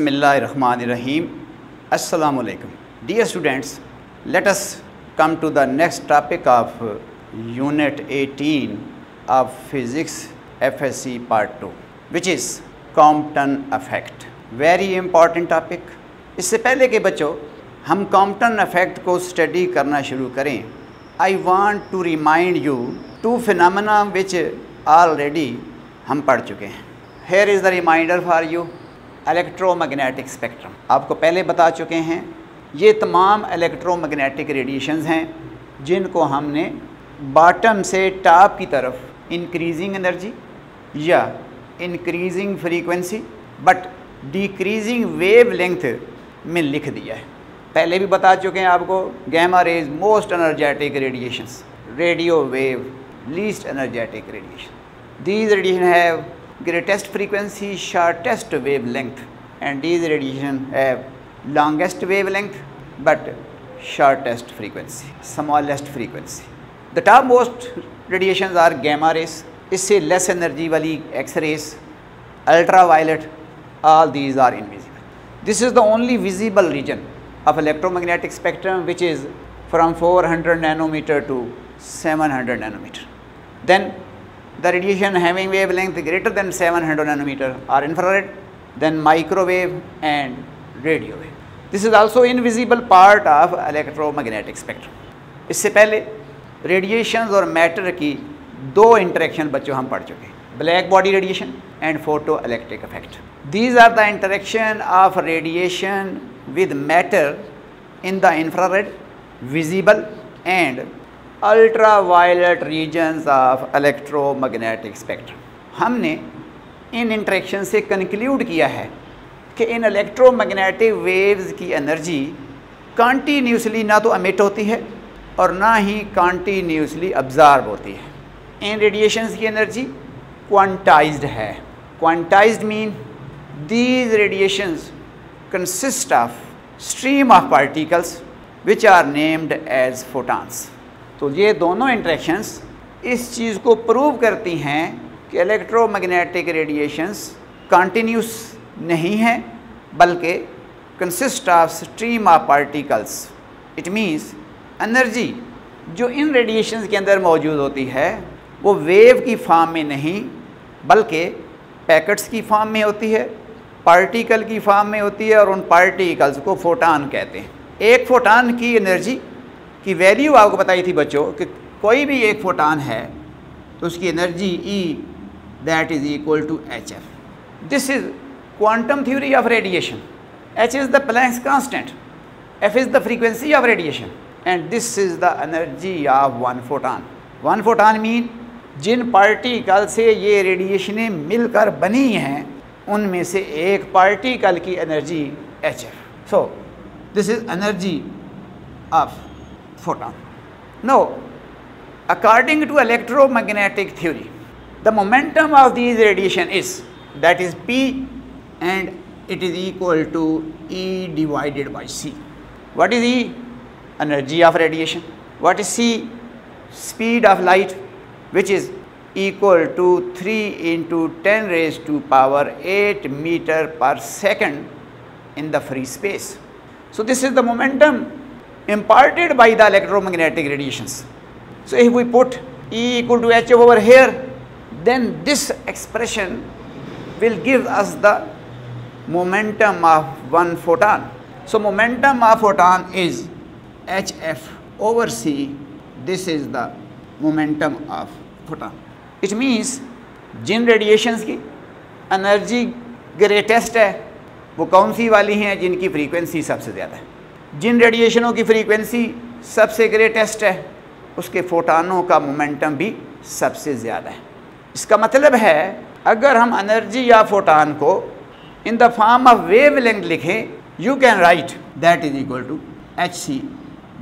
बसमीम अलकम dear students let's come to the next topic of unit 18 of physics F S C part two which is Compton effect very important topic इससे पहले के बच्चों, हम Compton effect को study करना शुरू करें। I want to remind you two phenomena which already हम पढ़ चुके हैं। Here is the reminder for you electromagnetic spectrum आपको पहले बता चुके हैं, ये तमाम इलेक्ट्रोमैग्नेटिक रेडिएशंस हैं, जिनको हमने बॉटम से टॉप की तरफ़ इंक्रीजिंग एनर्जी या increasing frequency but decreasing wavelength में लिख दिया है। पहले भी बता चुके हैं आपको gamma rays most energetic radiations radio wave least energetic radiation these radiation have greatest frequency shortest wavelength and these radiation have longest wavelength but shortest frequency smallest frequency the topmost radiations are gamma rays इससे less energy वाली x rays ultraviolet all these are invisible this is the only visible region of electromagnetic spectrum which is from 400 nanometer to 700 nanometer then the radiation having wavelength greater than 700 nanometer are infrared, then microwave and radio wave. This is also invisible part of electromagnetic spectrum. इससे पहले radiations और matter की दो interaction बच्चों हम पढ़ चुके हैं black body radiation and photoelectric effect these are the interaction of radiation with matter in the infrared, visible and ultraviolet regions of electromagnetic spectrum हमने इन इंट्रैक्शन से कंक्लूड किया है कि इन अलेक्ट्रोमैग्नेटिक वेव्स की एनर्जी कॉन्टीन्यूसली ना तो अमिट होती है और ना ही कॉन्टीन्यूसली अब्जार्ब होती है। इन रेडिएशन की एनर्जी क्वान्टाइज है। Quantize mean these radiations consist of stream of particles which are named as photons तो ये दोनों इंट्रैक्शंस इस चीज़ को प्रूव करती हैं कि इलेक्ट्रोमैग्नेटिक रेडिएशंस कंटिन्यूस नहीं हैं, बल्कि consist of stream of particles it means energy जो इन रेडिएशंस के अंदर मौजूद होती है, वो वेव की फॉर्म में नहीं, बल्कि पैकेट्स की फॉर्म में होती है पार्टिकल की फॉर्म में होती है और उन पार्टिकल्स को फोटान कहते हैं। एक फोटान की एनर्जी की वैल्यू आपको बताई थी बच्चों कि कोई भी एक फोटान है तो उसकी energy E that is equal to h f this is quantum theory of radiation h is the Planck's constant f is the frequency of radiation and this is the energy of one photon one photon mean Jin particle से ये रेडिएशनें मिलकर बनी हैं, उनमें से एक particle की energy h f so this is energy of photon. Now, according to electromagnetic theory, the momentum of these radiation is that is P and it is equal to E divided by C. What is E? Energy of radiation. What is C? Speed of light which is equal to 3 into 10 raised to power 8 meter per second in the free space. So, this is the momentum imparted by the electromagnetic radiations. So, if we put E equal to h over here, then this expression will give us the momentum of one photon. So, momentum of photon is hf over c. This is the momentum of photon. It means जिन radiations की energy greatest है वो कौन सी वाली हैं जिनकी frequency सबसे ज़्यादा है जिन रेडिएशनों की फ्रीक्वेंसी सबसे ग्रेटेस्ट है, उसके फोटानों का मोमेंटम भी सबसे ज़्यादा है। इसका मतलब है, अगर हम एनर्जी या फोटान को in the form of wavelength लिखें you can write that is equal to h c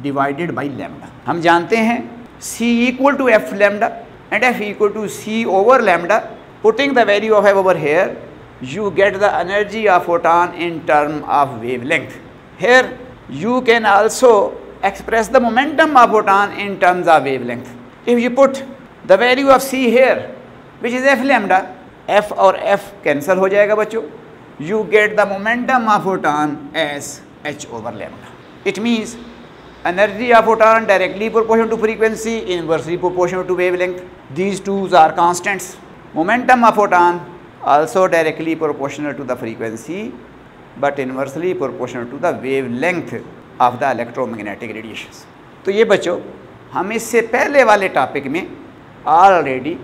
divided by lambda हम जानते हैं c equal to f lambda and f equal to c over lambda, putting the value of f over here, you get the energy of photon in term of wavelength. Here you can also express the momentum of photon in terms of wavelength if you put the value of c here which is f lambda f और f cancel हो जाएगा बच्चों you get the momentum of photon as h over lambda. It means energy of photon directly proportional to frequency, inversely proportional to wavelength. These two are constants. Momentum of photon also directly proportional to the frequency but inversely proportional to the wavelength of the electromagnetic radiations. तो ये बच्चों, हम इससे पहले वाले topic में already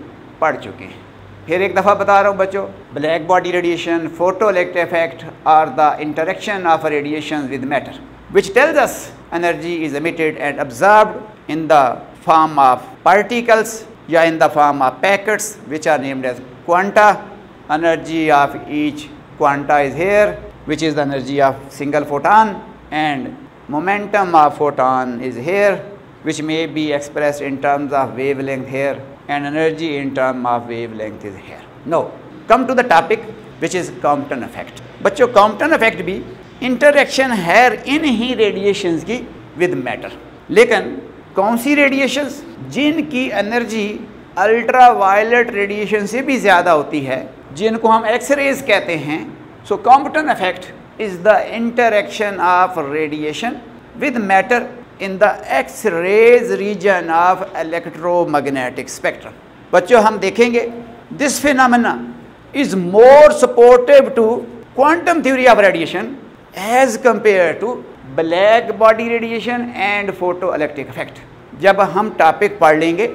पढ़ चुके हैं। फिर एक दफ़ा बता रहा हूँ बच्चों black body radiation photo effect और the interaction of radiation with matter which tells us energy is emitted and observed in the form of particles या in the form of packets which are named as quanta energy of each quanta is here. Which is the energy of single photon and momentum of photon is here which may be expressed in terms of wavelength here and energy in term of wavelength is here. Now, come to the topic which is Compton effect. बच्चों Compton effect भी interaction है इन ही radiations की with matter. लेकिन कौन सी radiations जिनकी energy ultraviolet radiation से भी ज़्यादा होती है जिनको हम एक्स रेज कहते हैं so Compton effect is the interaction of radiation with matter in the X rays region of electromagnetic spectrum बच्चों, हम देखेंगे this phenomena is more supportive to quantum theory of radiation as compare to black body radiation and photoelectric effect जब हम topic पढ़ लेंगे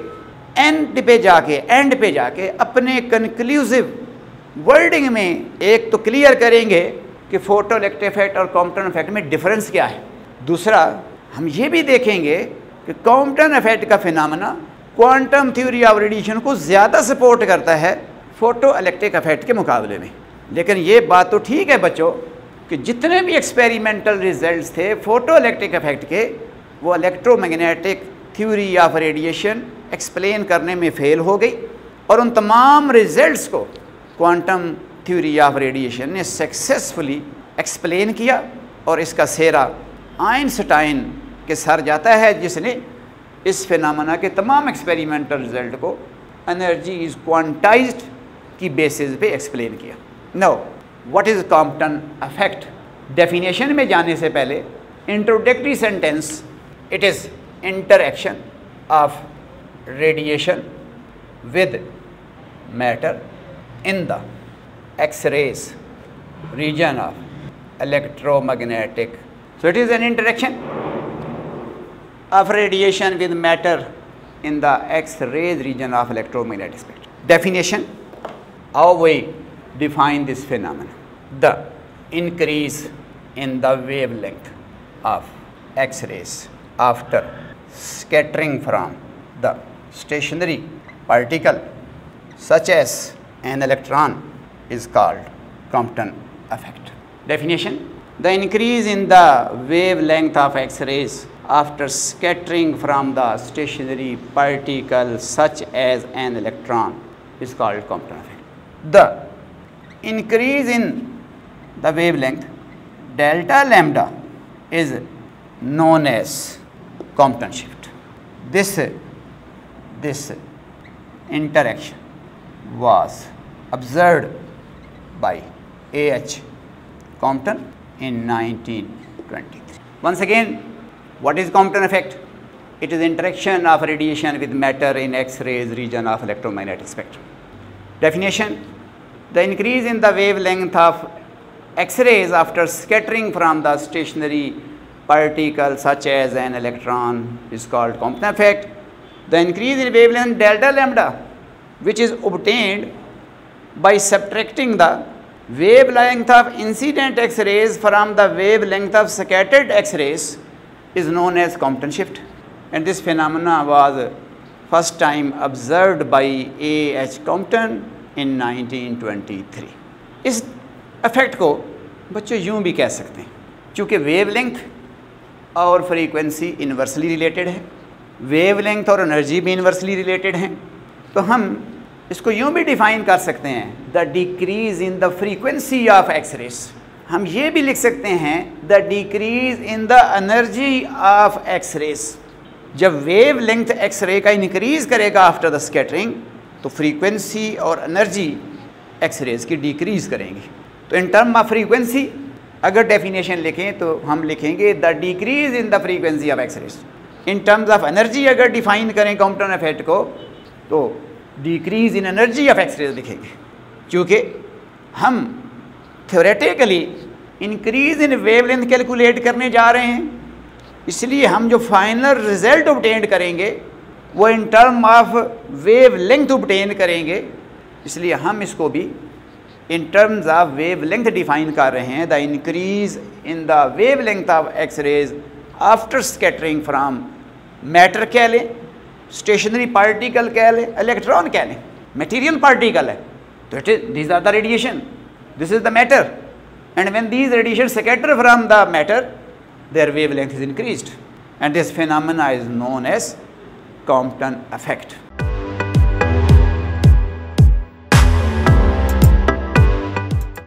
and पे जाके and पे जाके अपने कंक्लूसिव वर्डिंग में एक तो क्लियर करेंगे कि फ़ोटो इलेक्ट्रिक इफ़ेक्ट और कॉम्पटन इफ़ेक्ट में डिफरेंस क्या है। दूसरा, हम ये भी देखेंगे कि कॉम्पटन इफ़ेक्ट का phenomena quantum theory of radiation को ज़्यादा सपोर्ट करता है फ़ोटो इलेक्ट्रिक इफ़ेक्ट के मुकाबले में। लेकिन ये बात तो ठीक है बच्चों कि जितने भी एक्सपेरिमेंटल रिजल्ट्स थे फ़ोटो इलेक्ट्रिक इफ़ेक्ट के, वो electromagnetic theory of radiation explain करने में फेल हो गई और उन तमाम रिजल्ट्स को क्वांटम थ्योरी ऑफ़ रेडिएशन ने सक्सेसफुली एक्सप्लेन किया और इसका सेरा आइंस्टाइन के सर जाता है, जिसने इस फिनामना के तमाम एक्सपेरिमेंटल रिज़ल्ट को एनर्जी इज़ क्वांटाइज्ड की बेसिस पे एक्सप्लेन किया। Now what is Compton effect definition में जाने से पहले introductory sentence it is interaction of radiation with matter in the X-rays region of electromagnetic. So it is an interaction of radiation with matter in the X-rays region of electromagnetic spectrum. Definition, how we define this phenomenon, the increase in the wavelength of X-rays after scattering from the stationary particle such as an electron is called Compton effect. Definition the increase in the wavelength of X-rays after scattering from the stationary particle such as an electron is called Compton effect. The increase in the wavelength delta lambda is known as Compton shift. This, this interaction was observed by A.H. Compton in 1923. Once again, what is Compton effect? It is interaction of radiation with matter in X-rays region of electromagnetic spectrum. Definition, the increase in the wavelength of X-rays after scattering from the stationary particle such as an electron is called Compton effect. The increase in wavelength delta lambda which is obtained by subtracting the wavelength of incident X-rays from the wavelength of scattered X-rays is known as Compton shift and this phenomena was first time observed by A. H. Compton in 1923. इस effect को बच्चों यूँ भी कह सकते हैं क्योंकि wavelength और फ्रीक्वेंसी इन्वर्सली रिलेटेड है वेवलेंथ और एनर्जी भी इन्वर्सली रिलेटेड हैं तो हम इसको यूँ भी डिफाइन कर सकते हैं the decrease in the frequency of X rays हम ये भी लिख सकते हैं the decrease in the energy of X rays जब वेव लेंथ एक्स रे का इंक्रीज करेगा आफ्टर द स्केटरिंग तो फ्रीक्वेंसी और एनर्जी एक्स रेज की डिक्रीज करेंगी. तो इन टर्म ऑफ़ फ्रीक्वेंसी अगर डेफिनेशन लिखें तो हम लिखेंगे the decrease in the frequency of X rays in terms of energy अगर डिफाइन करें कॉम्पटन इफ़ेक्ट को तो decrease in energy of X rays लिखेंगे क्योंकि हम theoretically increase in wavelength calculate करने जा रहे हैं। इसलिए हम जो फाइनल रिज़ल्ट ऑब्टेन करेंगे, वो in term of wavelength obtain करेंगे। इसलिए हम इसको भी in terms of wavelength define कर रहे हैं। The increase in the wavelength of X rays after scattering from matter कह लें? स्टेशनरी पार्टिकल कह लें इलेक्ट्रॉन कह लें मटीरियल पार्टिकल है। तो it is this are the radiation this is the matter and when these radiation scatter from the matter their wavelength is increase and this phenomena is known as Compton effect.